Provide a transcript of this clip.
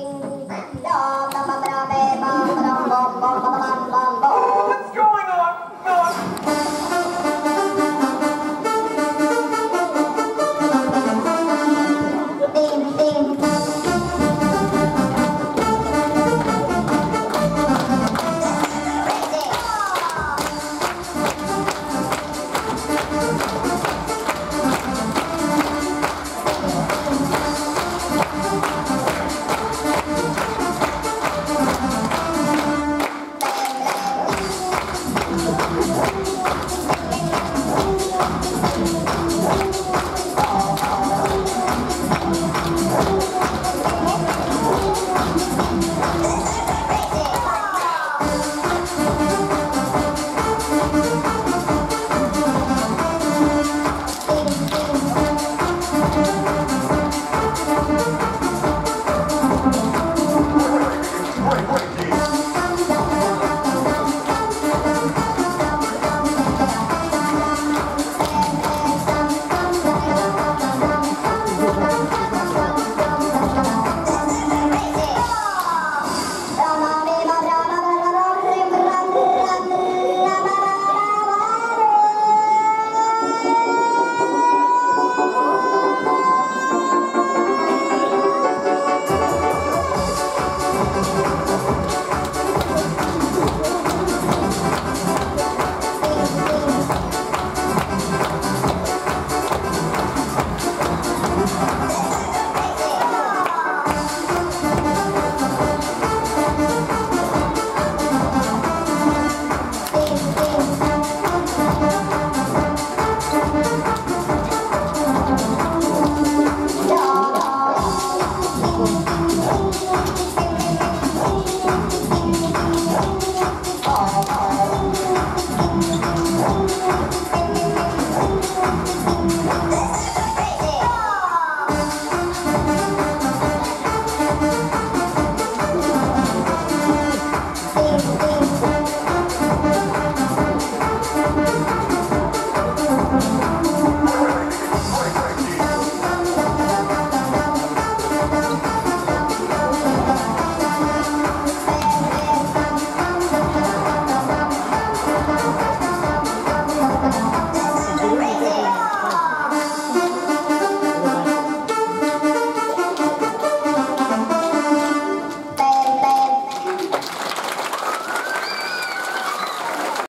ding dong, ba ba ba ba ba ba ba ba ba ba